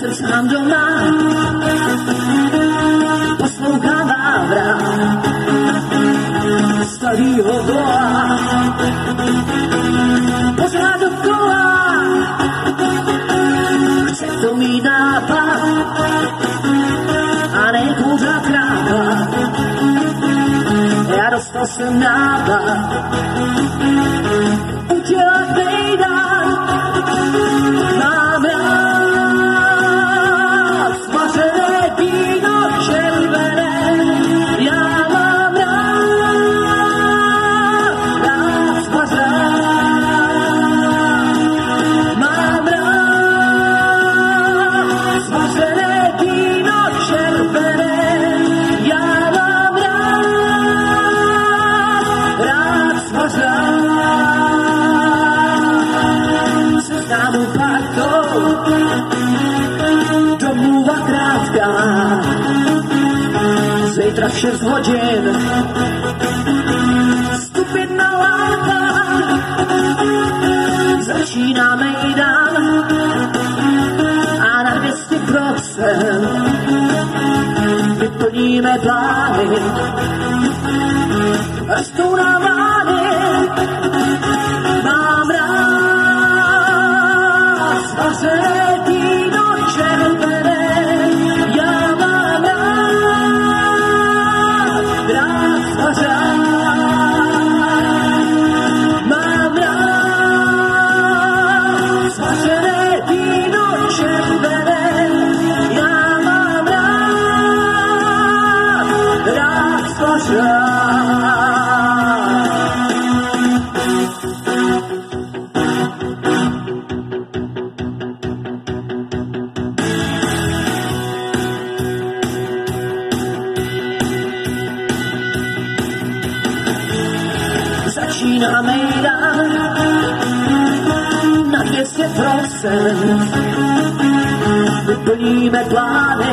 srdc mám doma. Poslouchává vrát starýho volá. Pořád dokola chce to mít nápad a ne pořád kráva. Já dostal jsem nápad domluva krátká. Zítra v 6 hodin. Na láka začíná mejdan a na 200% vyplníme plány. Rostou na vány začíná mejdan na 200%. Vyplníme plány